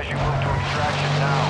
as you move to extraction now.